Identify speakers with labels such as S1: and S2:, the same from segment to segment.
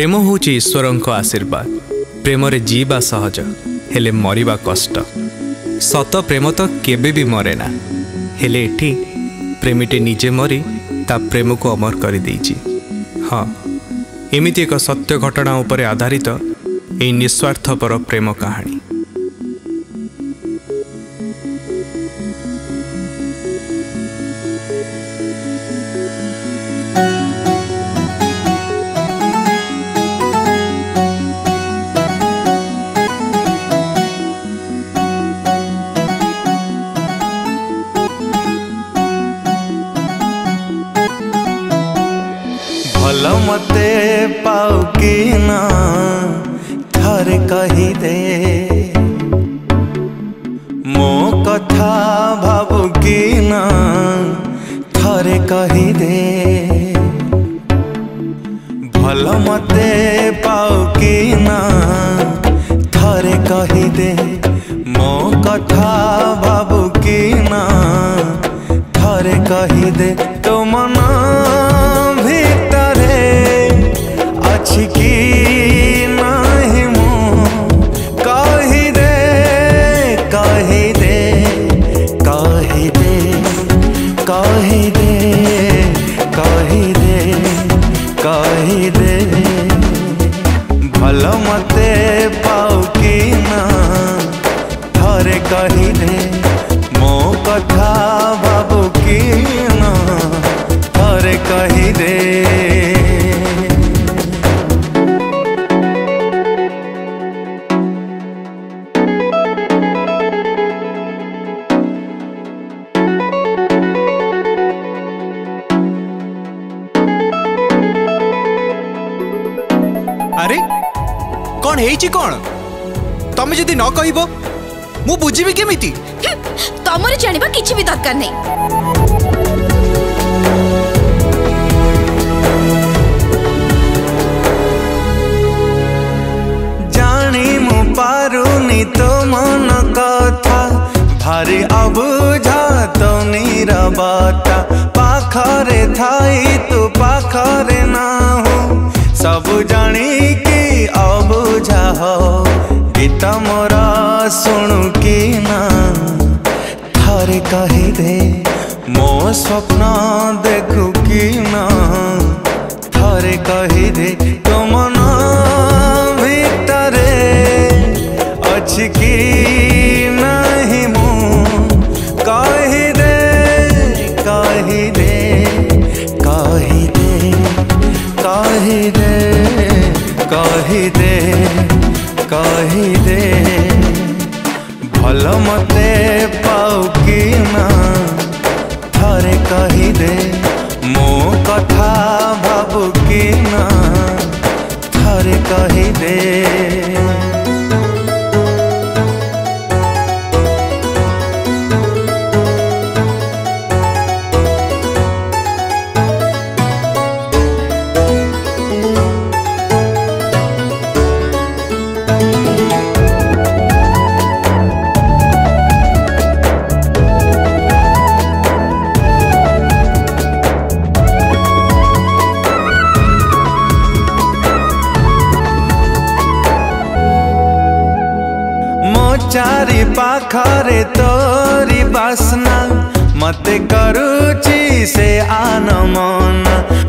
S1: ପ୍ରେମ ହେଉଛି ଈଶ୍ୱରଙ୍କ ଆଶୀର୍ବାଦ ପ୍ରେମରେ ଜୀବା ସହଜ ହେଲେ ମରିବା କଷ୍ଟ ସତ ପ୍ରେମ ତ କେବେ ବି ମରେ ନା ହେଲେ ଏଠି ପ୍ରେମୀଟି ନିଜେ ମରି ତା ପ୍ରେମକୁ ଅମର କରିଦେଇଛି ହଁ ଏମିତି ଏକ ସତ୍ୟ ଘଟଣା ଉପରେ ଆଧାରିତ ଏହି ନିଃସ୍ୱାର୍ଥପର ପ୍ରେମ କାହାଣୀ
S2: मलमते पाओ की ना थर कही दे मो कथा भाबु की ना थर कही दे भल मते पाओ की ना थर कही दे मो कथा भाबु की ना थर कही दे तो मना
S3: আরে କ'ଣ ହେଇଛି କ'ଣ ତମେ ଯଦି ନ କହିବ ମୁଁ ବୁଝିବି କେମିତି
S4: ତମର ଜାଣିବା କିଛି ବି ଦରକାର ନାହିଁ
S2: ଜାଣି ମୁଁ ପାରୁନି ତୋ ମନ କଥା ଭାରି ଅବୁଝା ତୋ ନିରବତା कह गीता मोरा सुणु कि ना थारे कही दे मो स्वप्न देखु कि ना थारे कह दे मन भीतर अच्छी कि कही कहिदे भल मत पाओ कि थे कहिदे मो कथा भाव कि ना थे कहिदे दे चारि पाखरे तोरी बासना मते करूची से आनमन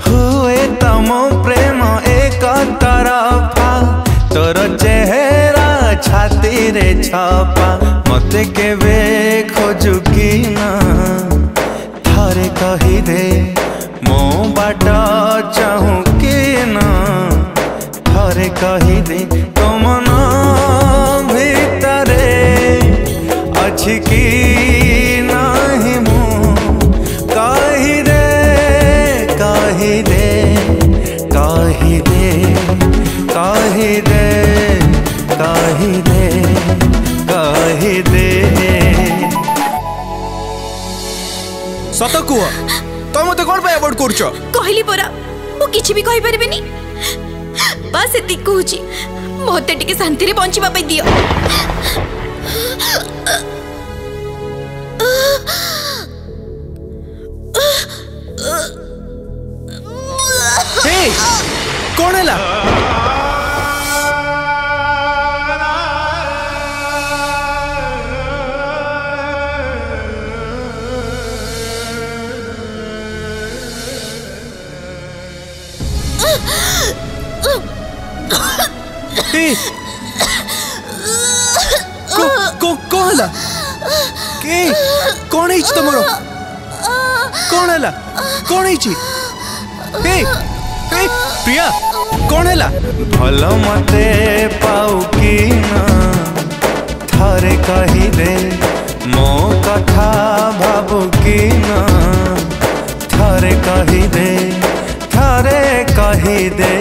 S2: हुए तम प्रेम एक तरफा तोर चेहरा छाती रे छपा मत के खोजुकी थे कही दे मो बाट चाहू कि न थे कही दे छिकी नाही मुँह काही दे काही दे काही दे काही दे काही दे काही दे
S3: ସତ କୁହ ତମେ ମତେ କଣ ପାଇଁ ଆଭଏଡ୍ କରୁଛ
S4: କହିଲି ପରା ମୁଁ କିଛି ବି କହିପାରିବିନି ବାସ୍ ଏତିକି କହୁଛି ମୋତେ ଟିକେ ଶାନ୍ତିରେ ବଞ୍ଚିବା ପାଇଁ ଦିଅ
S3: Hey! Cornela! Hey! કો કો કોણ કે કોણ ઈચ્છ તમારો કોણ કોણ ઈચ્છી હે ए, प्रिया कौन है
S2: भल मते पाऊ कि ना ଥରେ କହିଦେ ମୋ କଥା ଭାବୁ କି ନା ଥରେ କହିଦେ ଥରେ କହିଦେ